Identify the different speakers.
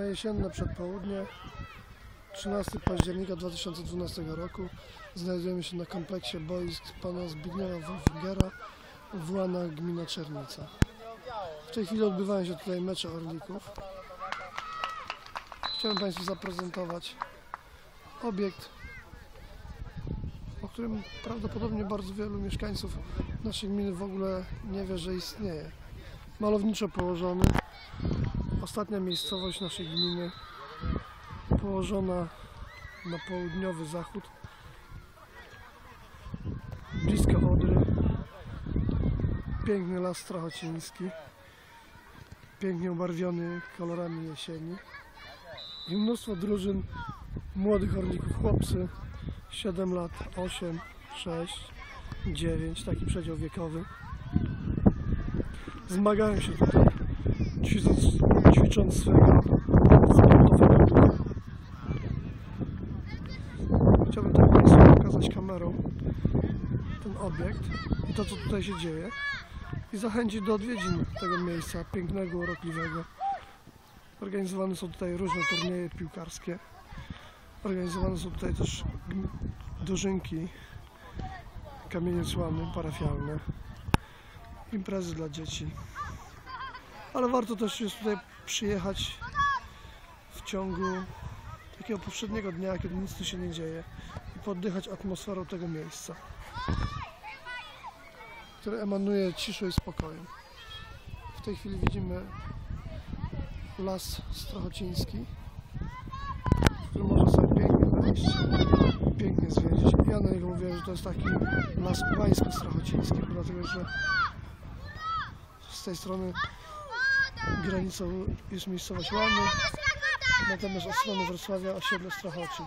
Speaker 1: jesienne przedpołudnie, 13 października 2012 roku. Znajdujemy się na kompleksie boisk pana Zbigniewa Wolfingera w Łanach, gmina Czernica. W tej chwili odbywają się tutaj mecze Orlików. Chciałem Państwu zaprezentować obiekt, o którym prawdopodobnie bardzo wielu mieszkańców naszej gminy w ogóle nie wie, że istnieje. Malowniczo położony, ostatnia miejscowość naszej gminy, położona na południowy zachód, blisko Odry, piękny las strachociński, pięknie ubarwiony kolorami jesieni. I mnóstwo drużyn młodych orlików, chłopcy 7 lat, 8, 6, 9, taki przedział wiekowy. Zmagają się tutaj, ćwicząc, ćwicząc swego sportowego ducha. Chciałbym tak Państwu pokazać kamerą ten obiekt i to, co tutaj się dzieje i zachęcić do odwiedzin tego miejsca pięknego, urokliwego. Organizowane są tutaj różne turnieje piłkarskie. Organizowane są tutaj też dożynki, kamienie słamy parafialne, imprezy dla dzieci. Ale warto też jest tutaj przyjechać w ciągu takiego poprzedniego dnia, kiedy nic tu się nie dzieje i poddychać atmosferą tego miejsca, które emanuje ciszą i spokojem. W tej chwili widzimy las Strachociński, który można sobie pięknie wejść, pięknie zwiedzić. Ja na niego mówię, że to jest taki las łańsko-strachociński, dlatego że z tej strony granicą jest miejscowość Łany, natomiast od strony Wrocławia osiedle Strachocin.